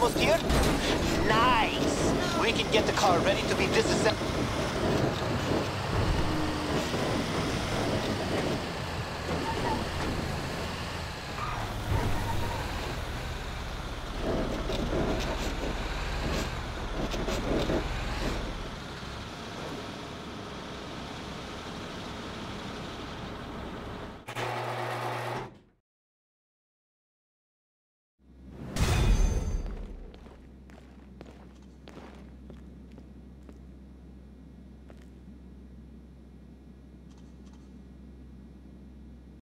Almost here? Nice! We can get the car ready to be disassembled.